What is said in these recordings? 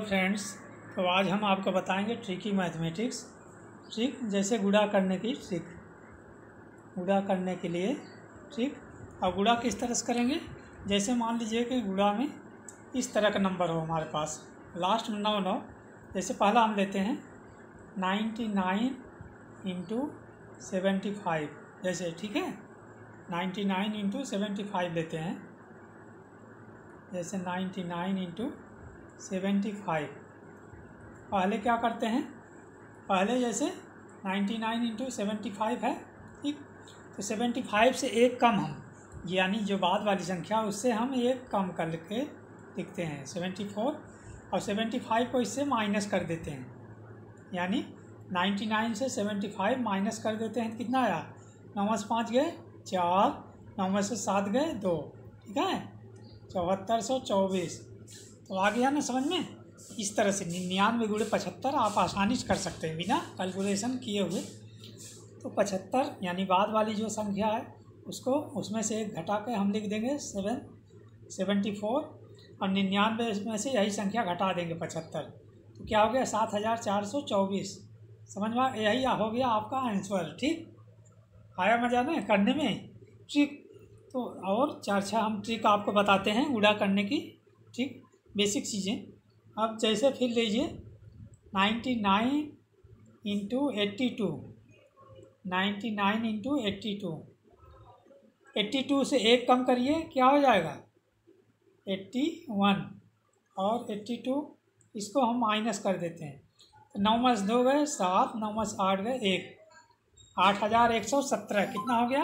Friends तो आज हम आपको बताएँगे ट्रिकी मैथमेटिक्स ट्रिक जैसे गुड़ा करने की ट्रिक गुड़ा करने के लिए ट्रिक अब गुड़ा किस तरह से करेंगे? जैसे मान लीजिए कि गुड़ा में इस तरह का नंबर हो हमारे पास। लास्ट में नौ नौ जैसे पहला हम लेते हैं ninety nine into seventy five जैसे, ठीक है? Ninety nine into seventy five लेते हैं। जैसे ninety nine into seventy five. पहले क्या करते हैं? पहले जैसे ninety nine into seventy five है, ठीक? तो सेवेंटी फाइव से एक कम हम, यानी जो बाद वाली संख्या, उससे हम एक कम करके लिखते हैं, सेवेंटी फोर। और सेवेंटी फाइव को इससे माइनस कर देते हैं, यानी नाइन्टी नाइन से सेवेंटी फाइव माइनस कर देते हैं कितना आया? नौ से पाँच गए, चार। नौ से सात गए, दो, ठीक है? चौहत्तर सौ चौबीस। तो आ गया ना समझ में? इस तरह से निन्यानवे गुड़े पचहत्तर आप आसानी से कर सकते हैं बिना कैलकुलेशन किए हुए। तो पचहत्तर यानी बाद वाली जो संख्या है, उसको उसमें से एक घटा के हम लिख देंगे सेवन सेवेंटी फोर और निन्यानवे में से यही संख्या घटा देंगे पचहत्तर। तो क्या हो गया? सात हज़ार चार सौ चौबीस। समझ में यही हो गया आपका आंसर ठीक? आया मज़ा ना करने में? ट्रिक तो और चार छः हम ट्रिक आपको बताते हैं उड़ा करने की, ठीक? बेसिक चीज़ें। अब जैसे फिर लीजिए ninety nine into eighty two ninety nine into eighty two. Eighty two से एक कम करिए, क्या हो जाएगा? Eighty one. और एट्टी टू, इसको हम माइनस कर देते हैं। तो नौ मस दो गए, सात। नौ मस आठ गए, एक। आठ हज़ार एक सौ सत्रह। कितना हो गया?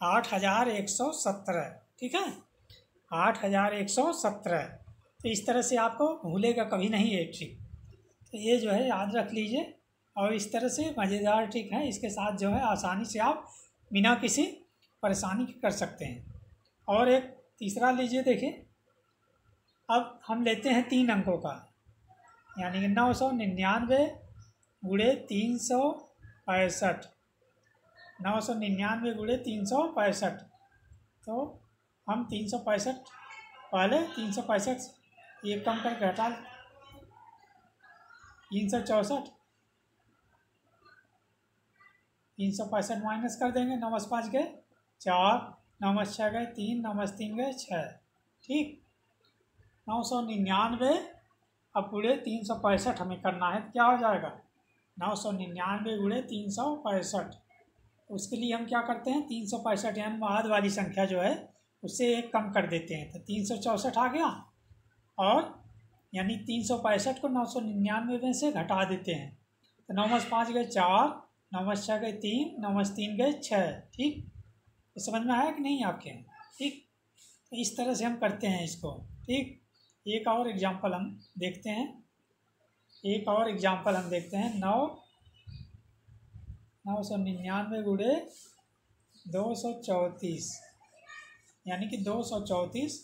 आठ हज़ार एक सौ सत्रह। ठीक है? आठ हज़ार एक सौ सत्रह। तो इस तरह से आपको भूलेगा कभी नहीं ये ट्रिक तो ये जो है, याद रख लीजिए और इस तरह से मज़ेदार ट्रिक है। इसके साथ जो है, आसानी से आप बिना किसी परेशानी के कर सकते हैं। और एक तीसरा लीजिए, देखिए। अब हम लेते हैं तीन अंकों का। यानी कि नौ सौ निन्यानवे गुड़े तीन सौ पैंसठ। नौ सौ निन्यानवे गुड़े तीन सौ पैंसठ। तो हम तीन सौ पैंसठ पहले तीन सौ पैंसठ एक कम करके हटा तीन सौ चौंसठ। तीन सौ पैंसठ माइनस कर देंगे नमस पाँच गए, चार नमस छः गए, तीन नमस तीन गए छः ठीक? नौ सौ निन्यानवे, अब पूरे तीन सौ पैंसठ हमें करना है तो क्या हो जाएगा? नौ सौ निन्यानवे गुड़े तीन सौ पैंसठ। उसके लिए हम क्या करते हैं? तीन सौ पैंसठ यानी बाद वाली संख्या जो है उससे एक कम कर देते हैं। तो तीन सौ चौंसठ आ गया। और यानी तीन सौ पैंसठ को नौ सौ निन्यानवे में से घटा देते हैं। तो नौ पाँच गए चार, नौ छः गए तीन, नौ तीन गए छः ठीक? तो समझ में आया कि नहीं आपके? ठीक? तो इस तरह से हम करते हैं इसको, ठीक? एक और एग्जांपल हम देखते हैं। एक और एग्जांपल हम देखते हैं। नौ नौ सौ निन्यानवे गुड़े दो सौ चौंतीस, यानी कि दो सौ चौंतीस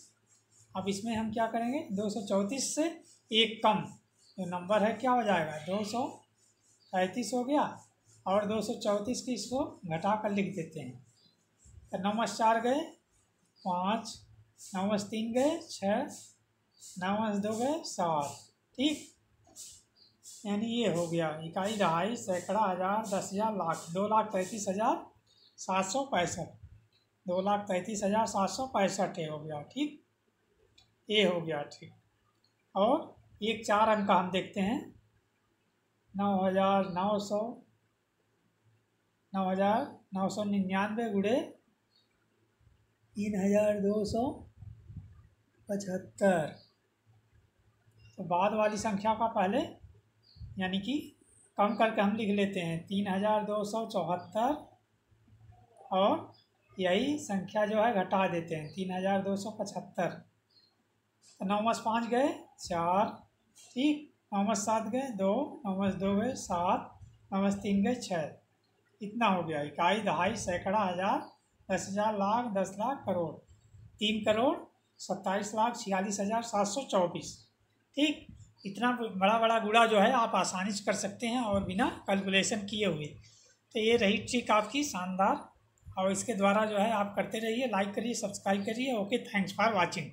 अब इसमें हम क्या करेंगे? दो सौ चौंतीस से एक कम। जो नंबर है, क्या हो जाएगा? दो सौ पैंतीस हो गया और दो सौ चौंतीस की इसको घटा कर लिख देते हैं। तो नमस चार गए, पाँच नमस तीन गए, छः नमस दो गए, सात। ठीक? यानी ये हो गया। इकाई ढाई, सैकड़ा हज़ार, दस हज़ार, लाख। दो लाख तैंतीस हज़ार सात सौ पैंसठ। दो लाख तैंतीस हज़ार सात सौ पैंसठ हो गया। ठीक? ये हो गया ठीक। और एक चार अंक हम देखते हैं। नौ हज़ार नौ सौ, नौ हज़ार नौ सौ निन्यानवे गुड़े तीन हज़ार दो सौ पचहत्तर। तो बाद वाली संख्या का पहले, यानी कि कम करके हम लिख लेते हैं। तीन हज़ार दो सौ चौहत्तर और यही संख्या जो है घटा देते हैं। तीन हज़ार दो सौ पचहत्तर। नौ पाँच गए, चार ठीक नौ सात गए, दो, नौ दो गए, सात, नौ तीन गए छः इतना हो गया। इकाई दहाई सैकड़ा हज़ार, दस हज़ार लाख, दस लाख करोड़। तीन करोड़, सत्ताईस लाख, छियालीस हज़ार, सात सौ चौबीस। ठीक? इतना बड़ा बड़ा गुड़ा जो है, आप आसानी से कर सकते हैं और बिना कैलकुलेशन किए हुए। तो ये रही ट्रिक आपकी शानदार। और इसके द्वारा जो है, आप करते रहिए लाइक करिए सब्सक्राइब करिए। Okay thanks for watching